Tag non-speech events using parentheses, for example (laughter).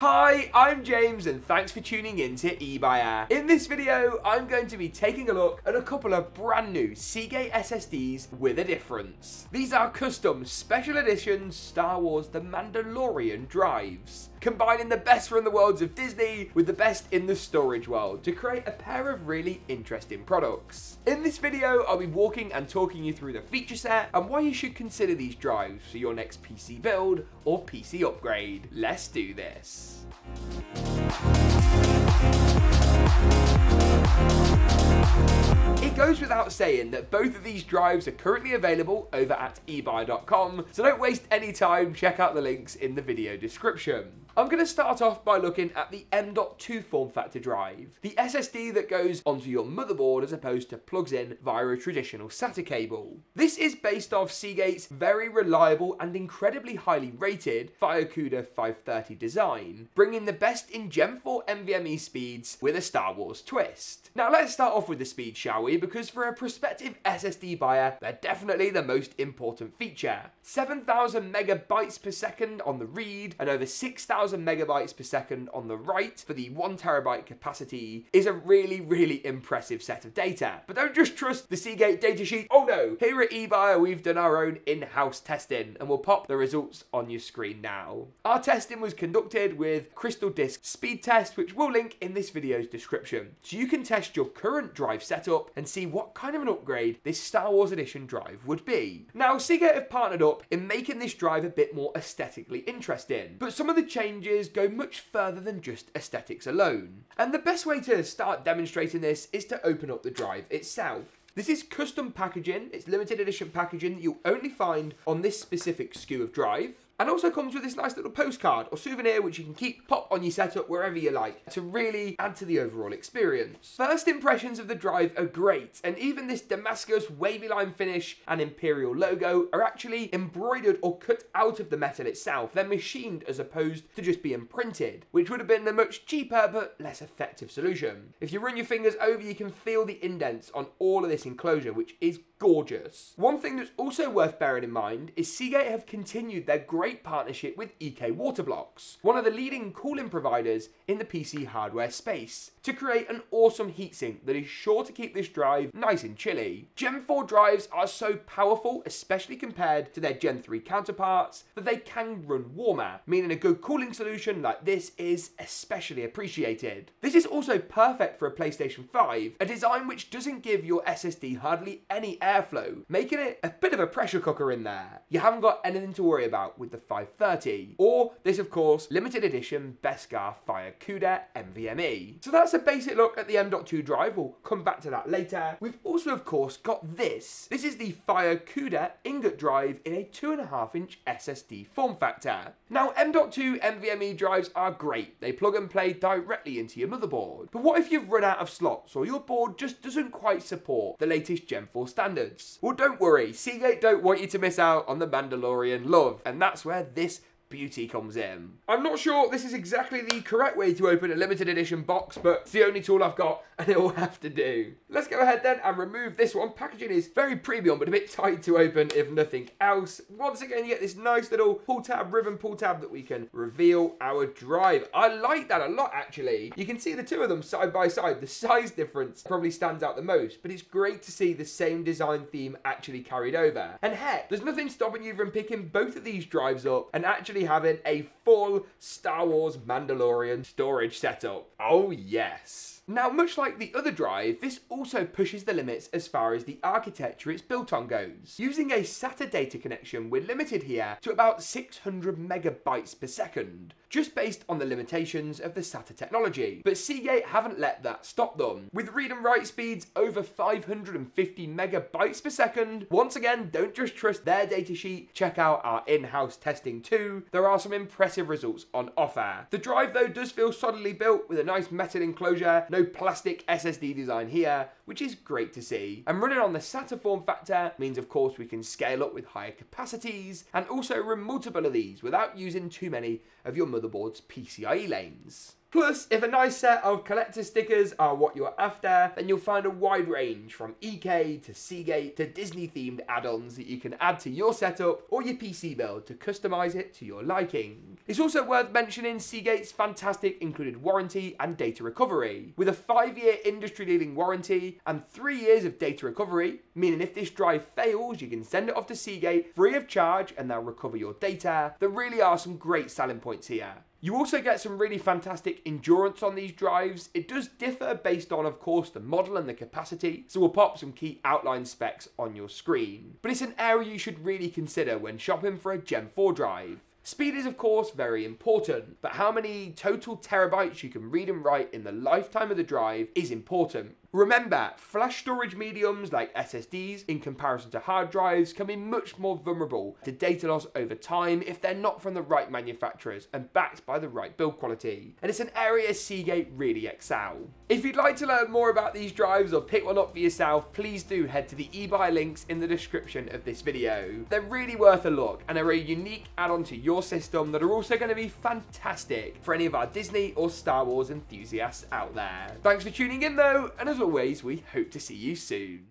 Hi, I'm James and thanks for tuning in to eBuyer. In this video, I'm going to be taking a look at a couple of brand new Seagate SSDs with a difference. These are custom special edition Star Wars The Mandalorian drives, combining the best from the worlds of Disney with the best in the storage world to create a pair of really interesting products. In this video, I'll be walking and talking you through the feature set and why you should consider these drives for your next PC build or PC upgrade. Let's do this. It goes without saying that both of these drives are currently available over at ebuyer.com, so don't waste any time, check out the links in the video description. I'm going to start off by looking at the M.2 form factor drive, the SSD that goes onto your motherboard as opposed to plugs in via a traditional SATA cable. This is based off Seagate's very reliable and incredibly highly rated FireCuda 530 design, bringing the best in Gen 4 NVMe speeds with a Star Wars twist. Now let's start off with the speed, shall we? Because for a prospective SSD buyer, they're definitely the most important feature. 7,000 megabytes per second on the read and over 6,000 megabytes per second on the write for the one terabyte capacity is a really, really impressive set of data. But don't just trust the Seagate datasheet. Oh no, here at eBuyer, we've done our own in-house testing and we'll pop the results on your screen now. Our testing was conducted with Crystal Disk Speed Test, which we'll link in this video's description. So you can test your current drive setup and see what kind of an upgrade this Star Wars Edition drive would be. Now, Seagate have partnered up in making this drive a bit more aesthetically interesting, but some of the changes changes go much further than just aesthetics alone. And the best way to start demonstrating this is to open up the drive itself. This is custom packaging, it's limited edition packaging that you'll only find on this specific SKU of drive and also comes with this nice little postcard or souvenir which you can keep pop on your setup wherever you like to really add to the overall experience. First impressions of the drive are great and even this Damascus wavy line finish and Imperial logo are actually embroidered or cut out of the metal itself. They're machined as opposed to just being printed, which would have been a much cheaper but less effective solution. If you run your fingers over you can feel the indents on all of this enclosure which is gorgeous. One thing that's also worth bearing in mind is Seagate have continued their great partnership with EK Waterblocks, one of the leading cooling providers in the PC hardware space, to create an awesome heatsink that is sure to keep this drive nice and chilly. Gen 4 drives are so powerful, especially compared to their Gen 3 counterparts, that they can run warmer, meaning a good cooling solution like this is especially appreciated. This is also perfect for a PlayStation 5, a design which doesn't give your SSD hardly any airflow, making it a bit of a pressure cooker in there. You haven't got anything to worry about with the 530. Or this, of course, limited edition Beskar FireCuda NVMe. So that's a basic look at the M.2 drive. We'll come back to that later. We've also, of course, got this. This is the FireCuda ingot drive in a 2.5 inch SSD form factor. Now, M.2 NVMe drives are great. They plug and play directly into your motherboard. But what if you've run out of slots or your board just doesn't quite support the latest Gen 4 standards. Well, don't worry, Seagate don't want you to miss out on the Mandalorian love, and that's where this beauty comes in. I'm not sure this is exactly the correct way to open a limited edition box, but it's the only tool I've got (laughs) and it will have to do. Let's go ahead then and remove this one. Packaging is very premium, but a bit tight to open if nothing else. Once again, you get this nice little pull tab, ribbon pull tab that we can reveal our drive. I like that a lot, actually. You can see the two of them side by side. The size difference probably stands out the most, but it's great to see the same design theme actually carried over. And heck, there's nothing stopping you from picking both of these drives up and actually actually having a full Star Wars Mandalorian storage setup. Oh yes. Now, much like the other drive, this also pushes the limits as far as the architecture it's built on goes. Using a SATA data connection, we're limited here to about 600 megabytes per second, just based on the limitations of the SATA technology. But Seagate haven't let that stop them. With read and write speeds over 550 megabytes per second, once again, don't just trust their datasheet, check out our in-house testing too. There are some impressive results on offer. The drive though does feel solidly built with a nice metal enclosure, no plastic SSD design here, which is great to see. And running on the SATA form factor means of course we can scale up with higher capacities and also run multiple of these without using too many of your motherboard's PCIe lanes. Plus, if a nice set of collector stickers are what you're after, then you'll find a wide range from EK to Seagate to Disney themed add-ons that you can add to your setup or your PC build to customize it to your liking. It's also worth mentioning Seagate's fantastic included warranty and data recovery. With a 5-year industry-leading warranty and 3 years of data recovery, meaning if this drive fails, you can send it off to Seagate free of charge and they'll recover your data. There really are some great selling points here. You also get some really fantastic endurance on these drives. It does differ based on, of course, the model and the capacity, so we'll pop some key outline specs on your screen. But it's an area you should really consider when shopping for a Gen 4 drive. Speed is of course very important, but how many total terabytes you can read and write in the lifetime of the drive is important. Remember, flash storage mediums like SSDs, in comparison to hard drives, can be much more vulnerable to data loss over time if they're not from the right manufacturers and backed by the right build quality. And it's an area Seagate really excel. If you'd like to learn more about these drives or pick one up for yourself, please do head to the eBuyer links in the description of this video. They're really worth a look and are a unique add-on to your system that are also going to be fantastic for any of our Disney or Star Wars enthusiasts out there. Thanks for tuning in though, and as as always, we hope to see you soon.